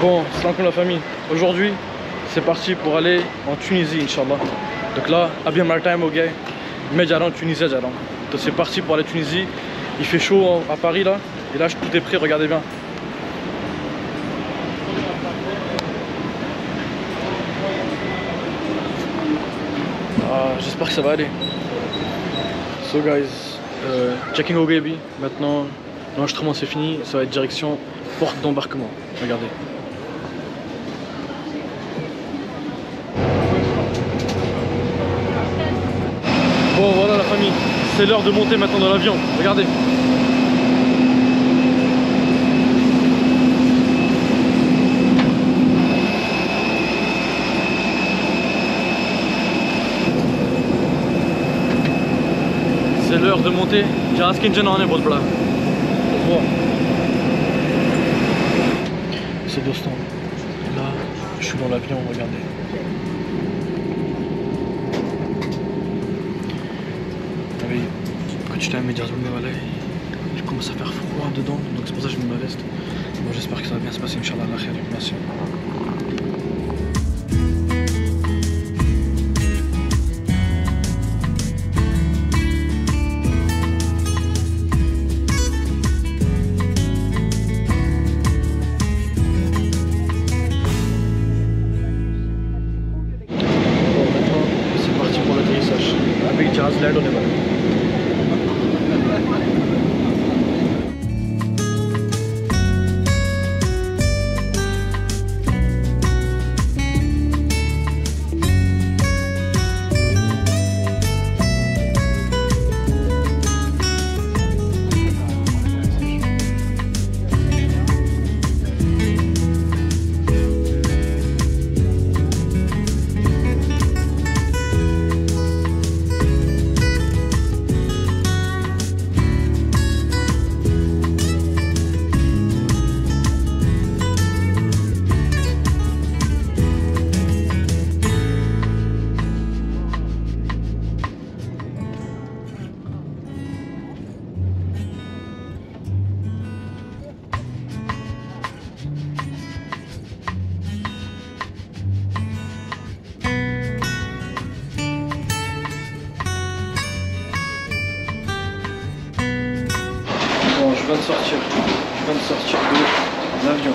Bon, salam la famille. Aujourd'hui, c'est parti pour aller en Tunisie, Inch'Allah. Donc là, Abia Maritime, ok. Medjaran, Tunisie, Jaran. Donc c'est parti pour aller en Tunisie. Il fait chaud à Paris là. Et là, tout est prêt, regardez bien. Ah, J'espère que ça va aller. So guys, euh, checking au baby. Maintenant, l'enregistrement c'est fini. Ça va être direction porte d'embarquement. Regardez. Bon voilà la famille, c'est l'heure de monter maintenant dans l'avion. Regardez. C'est l'heure de monter. J'ai un skin en est bla. C'est Boston. Là, je suis dans l'avion, regardez. Ah oui, quand tu t'es à médias je commence à faire froid dedans, donc c'est pour ça que je mets ma veste. Bon, j'espère que ça va bien se passer, Inch'Allah, la. Merci. Sortir. Je viens de sortir de l'avion.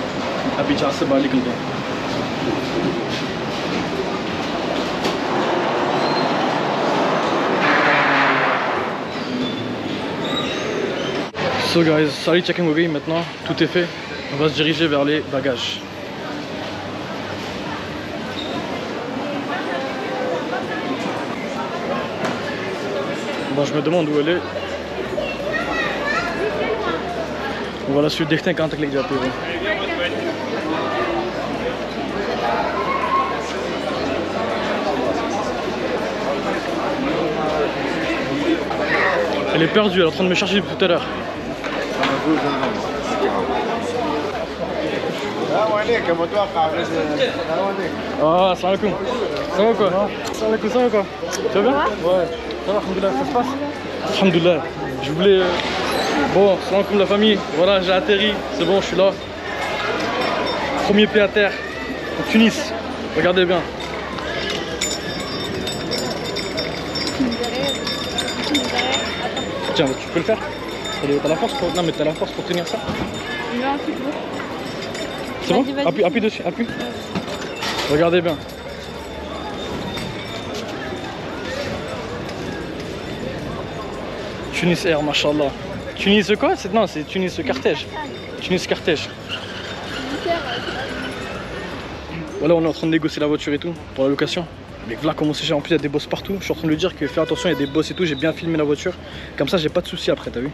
Abidjan, c'est Bali, les gars. So guys, salut checking movie maintenant, tout est fait. On va se diriger vers les bagages. Bon, je me demande où elle est. Va la suivre dichter quand ik lig op Elle est perdue, elle est en train de me chercher depuis tout à l'heure. Ah, salam alaikum. Ça va quoi? Salam alaikum, ça va quoi? Tu vas bien? Ouais. Ça va, alhamdoulilah, ça se passe? Alhamdoulilah. Je voulais... Bon, salam alaikum la famille. Voilà, j'ai atterri. C'est bon, je suis là. Premier pied à terre. En Tunis. Regardez bien. Tiens, tu peux le faire? T'as la force pour... Non mais t'as la force pour tenir ça Non, c'est bon. C'est appuie, appuie dessus, appuie. Regardez bien. Tunis Air, machallah. Tunis quoi Non, c'est Tunis Carthège. Tunis Carthège. Voilà, on est en train de négocier la voiture et tout pour la location. Mais là, comment c'est cher En plus, il y a des boss partout. Je suis en train de lui dire que fais attention, il y a des boss et tout. J'ai bien filmé la voiture. Comme ça, j'ai pas de soucis après, t'as vu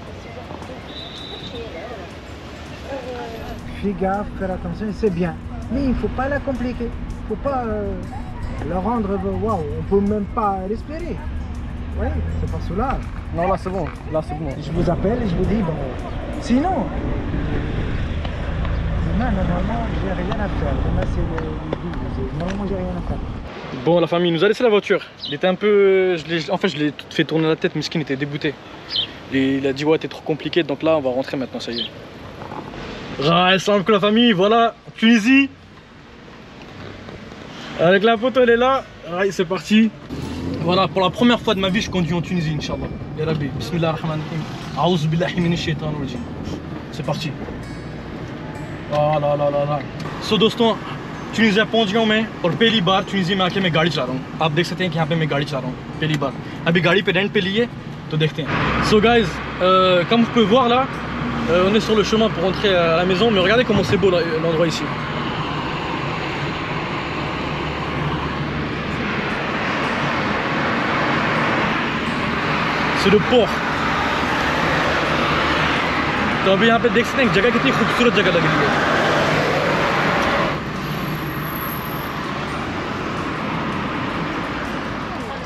Fais gaffe, faire attention, c'est bien. Mais il faut pas la compliquer. Faut pas euh, la rendre, euh, waouh, on peut même pas respirer. Oui, c'est pas cela. Non, là, c'est bon. Là, c'est bon. Je vous appelle et je vous dis, bon, sinon, demain, normalement, j'ai rien à faire. Demain, c'est le le 12. Normalement, j'ai rien à faire. Bon, la famille il nous a laissé la voiture. Il était un peu. je en fait, je l'ai fait tourner la tête, Miskin était dégoûté. Et il a dit, ouais, t'es trop compliqué, donc là, on va rentrer maintenant, ça y est. Ouais, salam alaikum la famille, voilà, Tunisie, Avec la photo, elle est là. Allez, c'est parti. Voilà, pour la première fois de ma vie, je conduis en Tunisie, Inch'Allah. Ya Rabbi, Bismillah ar-Rahman ar-Rahim. A'udhu billahi minash shaitanir rajim. C'est parti. Ah là là là là. So दोस्तों ट्यूनिसिया पहुंच गया हूँ मैं और पहली बार ट्यूनिसिया में आके मैं गाड़ी चला रहा हूँ आप देख सकते हैं कि यहाँ पे मैं गाड़ी चला रहा हूँ पहली बार अभी गाड़ी पे रेंट पे लिए तो देखते हैं So guys, euh, comme vous pouvez voir là, euh, on est sur le chemin pour rentrer à la maison, mais regardez comment c'est beau là, l'endroit ici. C'est तो अभी यहाँ पे देख सकते हैं जगह कितनी खूबसूरत जगह लग रही है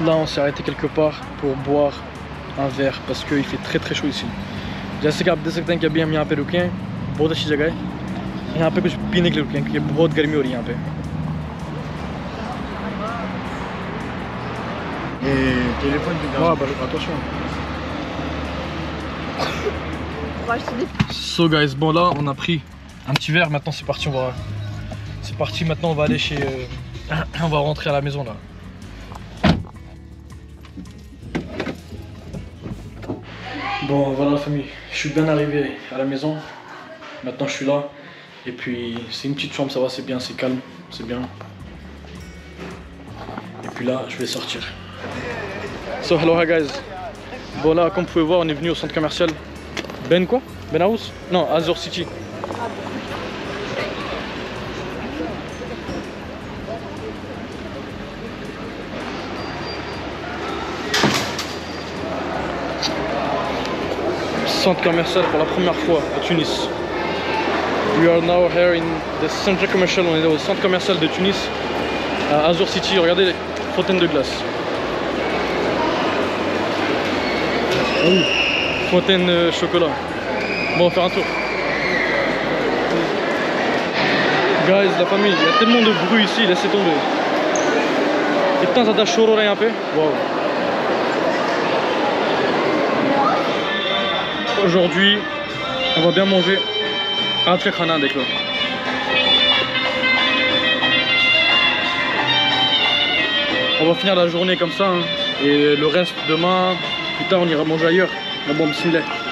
Là, on s'est arrêté quelque part pour boire un verre parce qu'il fait très très chaud ici. जैसे कि आप देख सकते हैं कि अभी हम यहाँ पे रुके हैं बहुत अच्छी जगह है यहाँ पे कुछ पीने के लिए रुके हैं क्योंकि बहुत गर्मी हो रही है यहाँ पे Et téléphone, tu Ouais, bah, attention. So guys, bon là on a pris un petit verre, maintenant c'est parti, on va... C'est parti, maintenant on va aller chez... euh, On va rentrer à la maison là. Bon voilà la famille, je suis bien arrivé à la maison. Maintenant je suis là. Et puis c'est une petite chambre, ça va, c'est bien, c'est calme, c'est bien. Et puis là je vais sortir. So hello guys. Bon là comme vous pouvez voir on est venu au centre commercial Ben quoi? Ben House? Non, Azure City. Centre commercial pour la première fois à Tunis. We are now here in the centre commercial. On est au centre commercial de Tunis, à Azure City. Regardez les fontaines de glace. Ouh, fontaine chocolat. Bon, on va faire un tour. Guys, la famille, il y a tellement de bruit ici, laissez tomber. Putain, ça t'a chaud un peu Wow. Aujourd'hui, on va bien manger un khana avec. On va finir la journée comme ça. hein. Et le reste, demain, plus tard, on ira manger ailleurs. Mais bon, bismillah.